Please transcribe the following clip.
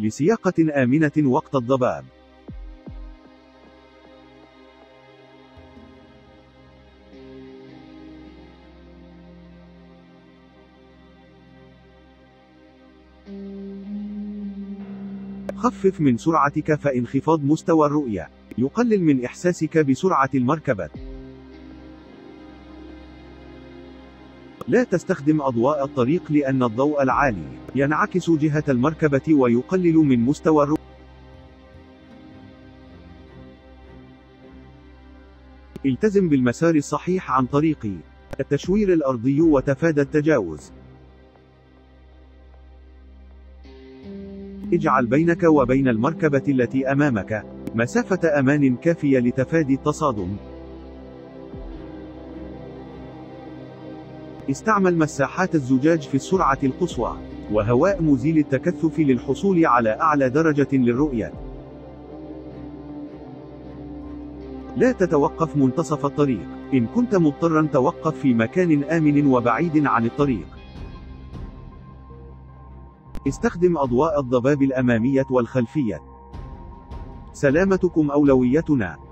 لسياقة آمنة وقت الضباب. خفف من سرعتك فإنخفاض مستوى الرؤية يقلل من إحساسك بسرعة المركبة. لا تستخدم أضواء الطريق لأن الضوء العالي ينعكس جهة المركبة ويقلل من مستوى الرؤية. التزم بالمسار الصحيح عن طريق التشوير الأرضي وتفادى التجاوز. اجعل بينك وبين المركبة التي أمامك مسافة أمان كافية لتفادي التصادم. استعمل مساحات الزجاج في السرعة القصوى وهواء مزيل التكثف للحصول على أعلى درجة للرؤية. لا تتوقف منتصف الطريق. إن كنت مضطرا توقف في مكان آمن وبعيد عن الطريق. استخدم أضواء الضباب الأمامية والخلفية. سلامتكم أولويتنا.